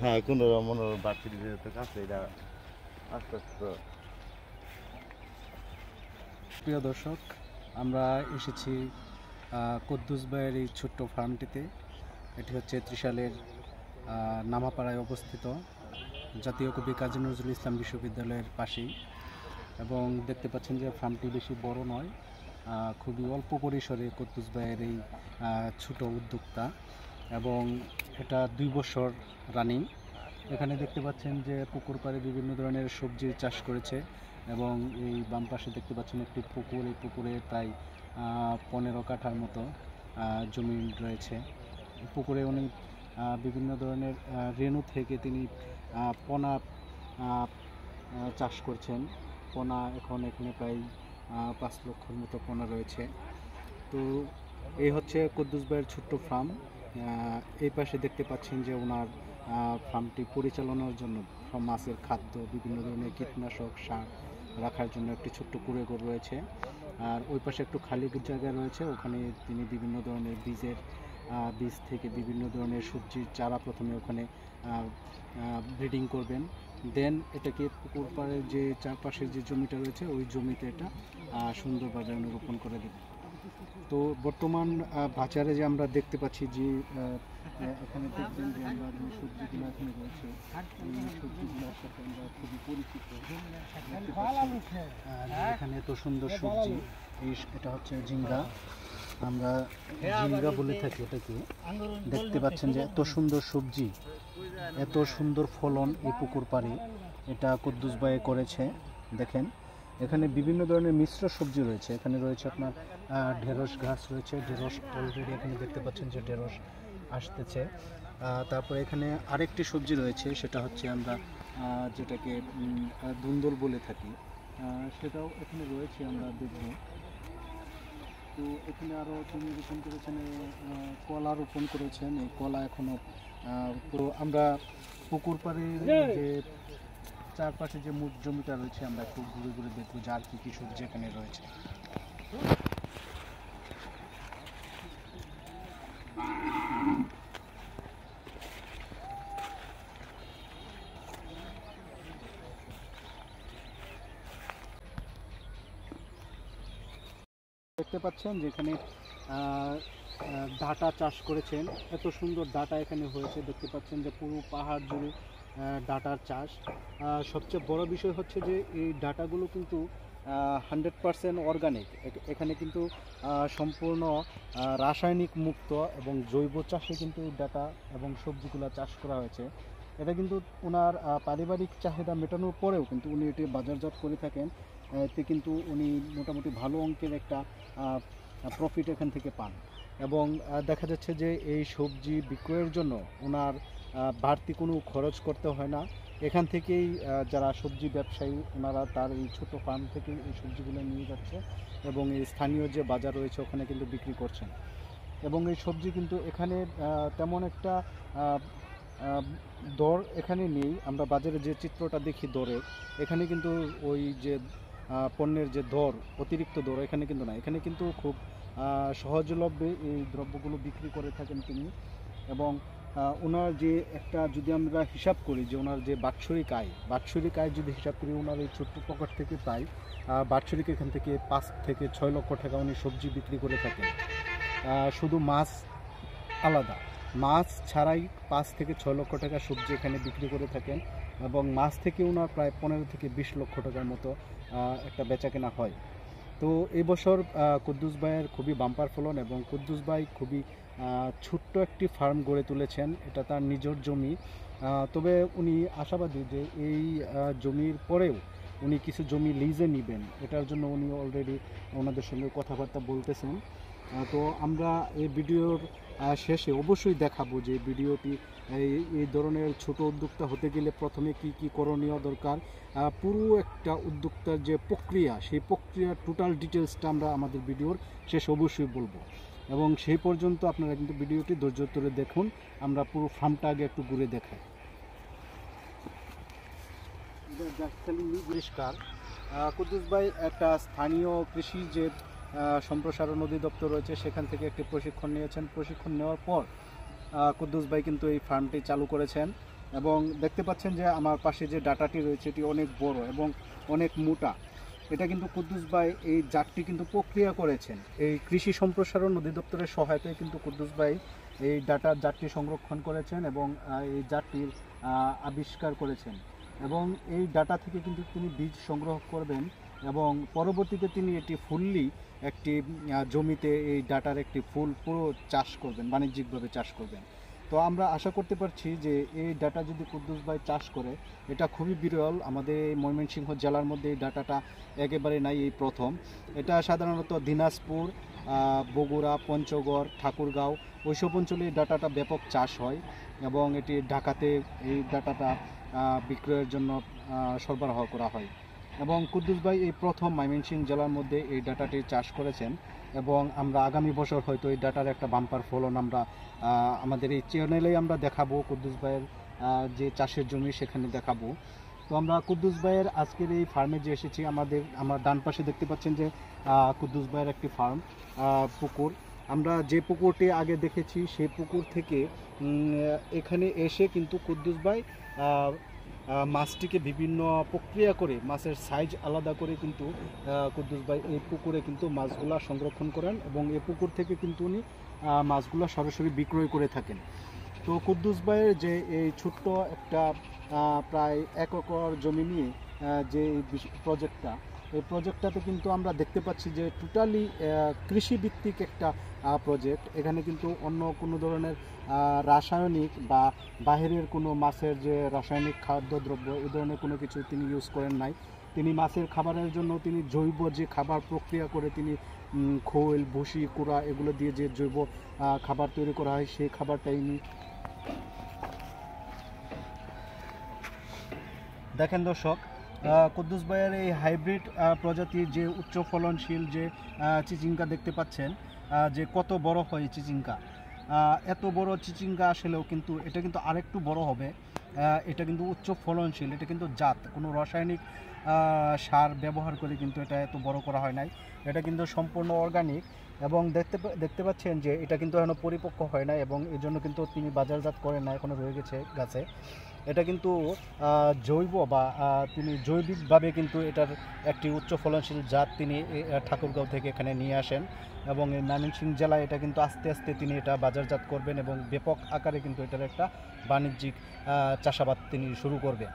হ্যাঁ কোনো বাড়তি যেতে কাছে এটা আস্তে আস্তে। প্রিয় দর্শক আমরা এসেছি কুদ্দুস ভাইয়ের এই ছোট্ট ফার্মটিতে। এটি হচ্ছে ত্রিশালের আহ, নামাপাড়ায় অবস্থিত জাতীয় কবি কাজী নজরুল ইসলাম বিশ্ববিদ্যালয়ের পাশেই। এবং দেখতে পাচ্ছেন যে ফার্মটি বেশি বড় নয় খুবই অল্প পরিসরে কুদ্দুস ভাইয়ের এই ছোট উদ্যোক্তা এবং এটা দুই বছর রানিং এখানে দেখতে পাচ্ছেন যে পুকুর পাড়ে বিভিন্ন ধরনের সবজি চাষ করেছে এবং এই বাম পাশে দেখতে পাচ্ছেন একটি পুকুর, এই পুকুরে প্রায় পনেরো কাঠার মতো জমি রয়েছে। পুকুরে উনি বিভিন্ন ধরনের রেণু থেকে তিনি পোনা চাষ করছেন। পোনা এখন এখানে প্রায় পাঁচ লক্ষর মতো পোনা রয়েছে। তো এই হচ্ছে কুদ্দুস ভাইয়ের ছোট্ট ফার্ম এই পাশে দেখতে পাচ্ছেন যে ওনার ফার্মটি পরিচালনার জন্য মাছের খাদ্য, বিভিন্ন ধরনের কীটনাশক, সার রাখার জন্য একটি ছোট্ট কুড়েঘর রয়েছে। আর ওই পাশে একটু খালি জায়গা রয়েছে। ওখানে তিনি বিভিন্ন ধরনের বীজের বীজ থেকে বিভিন্ন ধরনের সবজির চারা প্রথমে ওখানে ব্রিডিং করবেন। দেন এটাকে পুকুর পাড়ের যে চারপাশের যে জমিটা রয়েছে, ওই জমিতে এটা সুন্দরভাবে রোপণ করে দেবেন তো বর্তমান বাজারে যে আমরা দেখতে পাচ্ছি যে এখানে দেখবেন যে আমরা যে সবজিগুলো এখানে রয়েছে, এই সবজিগুলোর সাথে আমরা খুবই পরিচিত। এখানে এত সুন্দর সবজি এটা হচ্ছে ঝিঙ্গা। আমরা ঝিঙ্গা বলে থাকি এটাকে। দেখতে পাচ্ছেন যে এত সুন্দর সবজি, এত সুন্দর ফলন এই পুকুর পাড়ে, এটা কুদ্দুস ভাই করেছে, দেখেন। এখানে বিভিন্ন ধরনের মিশ্র সবজি রয়েছে। এখানে রয়েছে আপনার ঢেঁড়স ঘাস রয়েছে, ঢেঁড়স অলরেডি এখানে দেখতে পাচ্ছেন যে ঢেঁড়স আসতেছে। তারপরে এখানে আরেকটি সবজি রয়েছে, সেটা হচ্ছে আমরা যেটাকে দুন্দল বলে থাকি। সেটাও এখানে রয়েছে, আমরা দেখব। তো এখানে আরও তিনি রোপণ করেছেন কলা রোপণ করেছেন। এই কলা এখনও পুরো আমরা পুকুর পাড়ে যে চারপাশে যে মুঠ জমিটা রয়েছে, আমরা একটু ঘুরে ঘুরে দেখব যার কী কি সবজি এখানে রয়েছে। দেখতে পাচ্ছেন যে এখানে আহ, আহ, ডাটা চাষ করেছেন। এত সুন্দর ডাটা এখানে হয়েছে। দেখতে পাচ্ছেন যে পুরো পাহাড় জুড়ে ডাটার চাষ। সবচেয়ে বড় বিষয় হচ্ছে যে এই ডাটাগুলো কিন্তু হান্ড্রেড পারসেন্ট অর্গানিক এখানে কিন্তু সম্পূর্ণ রাসায়নিক মুক্ত এবং জৈব চাষে কিন্তু এই ডাটা এবং সবজিগুলো চাষ করা হয়েছে। এটা কিন্তু ওনার পারিবারিক চাহিদা মেটানোর পরেও কিন্তু উনি এটি বাজারজাত করে থাকেন। এতে কিন্তু উনি মোটামুটি ভালো অঙ্কের একটা প্রফিট এখান থেকে পান। এবং দেখা যাচ্ছে যে এই সবজি বিক্রয়ের জন্য ওনার বাড়তি কোনো খরচ করতে হয় না। এখান থেকেই যারা সবজি ব্যবসায়ী ওনারা তার এই ছোট ফার্ম থেকে এই সবজিগুলো নিয়ে যাচ্ছে এবং এই স্থানীয় যে বাজার রয়েছে ওখানে কিন্তু বিক্রি করছেন। এবং এই সবজি কিন্তু এখানে তেমন একটা দর এখানে নেই। আমরা বাজারে যে চিত্রটা দেখি দরের এখানে কিন্তু ওই যে পণ্যের যে দর, অতিরিক্ত দর, এখানে কিন্তু না এখানে কিন্তু খুব সহজলভ্যে এই দ্রব্যগুলো বিক্রি করে থাকেন তিনি। এবং ওনার যে একটা যদি আমরা হিসাব করি যে ওনার যে বাৎসরিক আয় বাৎসরিক আয় যদি হিসাব করি ওনার এই ছোট্ট পকেট থেকে পাই বাৎসরিক এখান থেকে পাঁচ থেকে ছয় লক্ষ টাকা উনি সবজি বিক্রি করে থাকেন। শুধু মাছ আলাদা। মাছ ছাড়াই পাঁচ থেকে ছয় লক্ষ টাকা সবজি এখানে বিক্রি করে থাকেন এবং মাছ থেকে ওনার প্রায় পনেরো থেকে বিশ লক্ষ টাকার মতো একটা বেচা কেনা হয়। তো এবছর কুদ্দুস ভাইয়ের খুবই বাম্পার ফলন এবং কুদ্দুস ভাই খুবই ছোট্ট একটি ফার্ম গড়ে তুলেছেন। এটা তার নিজের জমি। তবে উনি আশাবাদী যে এই জমির পরেও উনি কিছু জমি লিজে নেবেন। এটার জন্য উনি অলরেডি ওনাদের সঙ্গে কথাবার্তা বলতেছেন। তো আমরা এই ভিডিওর শেষে অবশ্যই দেখাবো যে ভিডিওটি, এই ধরনের ছোট উদ্যোক্তা হতে গেলে প্রথমে কি কি করণীয় দরকার। পুরো একটা উদ্যোক্তার যে প্রক্রিয়া, সেই প্রক্রিয়ার টোটাল ডিটেলসটা আমরা আমাদের ভিডিওর শেষ অবশ্যই বলব। এবং সেই পর্যন্ত আপনারা কিন্তু ভিডিওটি ধৈর্য ধরে দেখুন, আমরা পুরো ফার্মটা আগে একটু ঘুরে দেখাই। পরিষ্কার। কুদ্দুস ভাই, একটা স্থানীয় কৃষি যে সম্প্রসারণ অধিদপ্তর রয়েছে, সেখান থেকে একটি প্রশিক্ষণ নিয়েছেন। প্রশিক্ষণ নেওয়ার পর কুদ্দুস ভাই কিন্তু এই ফার্মটি চালু করেছেন এবং দেখতে পাচ্ছেন যে আমার পাশে যে ডাটাটি রয়েছে, এটি অনেক বড় এবং অনেক মোটা। এটা কিন্তু কুদ্দুস ভাই এই জাতটি কিন্তু প্রক্রিয়া করেছেন। এই কৃষি সম্প্রসারণ অধিদপ্তরের সহায়তায় কিন্তু কুদ্দুস ভাই এই ডাটার জাতটি সংরক্ষণ করেছেন এবং এই জাতটির আবিষ্কার করেছেন। এবং এই ডাটা থেকে কিন্তু তিনি বীজ সংগ্রহ করবেন এবং পরবর্তীতে তিনি এটি ফুললি একটি জমিতে এই ডাটার একটি ফুল পুরো চাষ করবেন, বাণিজ্যিকভাবে চাষ করবেন। তো আমরা আশা করতে পারছি যে এই ডাটা যদি কুদ্দুস ভাই চাষ করে, এটা খুবই বিরল। আমাদের ময়মনসিংহ জেলার মধ্যে এই ডাটাটা একেবারে নাই, এই প্রথম। এটা সাধারণত দিনাজপুর বগুড়া, পঞ্চগড়, ঠাকুরগাঁও, ওইসব অঞ্চলে ডাটাটা ব্যাপক চাষ হয় এবং এটি ঢাকাতে এই ডাটাটা বিক্রয়ের জন্য সরবরাহ করা হয়। এবং কুদ্দুস ভাই এই প্রথম ময়মনসিংহ জেলার মধ্যে এই ডাটাটি চাষ করেছেন এবং আমরা আগামী বছর হয়তো এই ডাটার একটা বাম্পার ফলন আমরা আমাদের এই চ্যানেলেই আমরা দেখাবো, কুদ্দুস ভাইয়ের যে চাষের জমি সেখানে দেখাবো। তো আমরা কুদ্দুস ভাইয়ের আজকের এই ফার্মে যে এসেছি, আমাদের, আমার ডান পাশে দেখতে পাচ্ছেন যে কুদ্দুস ভাইয়ের একটি ফার্ম পুকুর। আমরা যে পুকুরটি আগে দেখেছি, সেই পুকুর থেকে এখানে এসে কিন্তু কুদ্দুস ভাই মাছটিকে বিভিন্ন প্রক্রিয়া করে, মাছের সাইজ আলাদা করে কিন্তু কুদ্দুস ভাই এই পুকুরে কিন্তু মাছগুলা সংরক্ষণ করেন এবং এই পুকুর থেকে কিন্তু উনি মাছগুলা সরাসরি বিক্রয় করে থাকেন। তো কুদ্দুস ভাইয়ের যে এই ছোট্ট একটা প্রায় এক একর জমি নিয়ে যে প্রজেক্টটা এই প্রজেক্টটাতে কিন্তু আমরা দেখতে পাচ্ছি যে টোটালি কৃষিভিত্তিক একটা প্রজেক্ট এখানে কিন্তু অন্য কোনো ধরনের রাসায়নিক বা বাহিরের কোনো মাছের যে রাসায়নিক খাদ্যদ্রব্য এই ধরনের কোনো কিছু তিনি ইউজ করেন নাই। তিনি মাছের খাবারের জন্য তিনি জৈব যে খাবার প্রক্রিয়া করে তিনি খোল, ভুসি, কুড়া এগুলো দিয়ে যে জৈব খাবার তৈরি করা হয়, সেই খাবারটাই দেখেন দর্শক কুদ্দুস ভাইয়ের এই হাইব্রিড প্রজাতির যে উচ্চ ফলনশীল যে চিচিঙ্কা দেখতে পাচ্ছেন যে কত বড় হয় চিচিঙ্কা এত বড় চিচিঙ্কা আসলেও কিন্তু এটা কিন্তু আরেকটু বড় হবে। এটা কিন্তু উচ্চ ফলনশীল এটা কিন্তু জাত। কোনো রাসায়নিক সার ব্যবহার করে কিন্তু এটা এত বড় করা হয় নাই। এটা কিন্তু সম্পূর্ণ অর্গানিক এবং দেখতে দেখতে পাচ্ছেন যে এটা কিন্তু এখনও পরিপক্ক হয় না এবং এর জন্য কিন্তু তিনি বাজারজাত করেন না এখনও রয়ে গেছে গাছে। এটা কিন্তু জৈব বা তিনি জৈবিকভাবে কিন্তু এটার একটি উচ্চ ফলনশীল জাত তিনি ঠাকুরগাঁও থেকে এখানে নিয়ে আসেন এবং এই ময়মনসিংহ জেলায় এটা কিন্তু আস্তে আস্তে তিনি এটা বাজারজাত করবেন এবং ব্যাপক আকারে কিন্তু এটার একটা বাণিজ্যিক চাষাবাদ তিনি শুরু করবেন।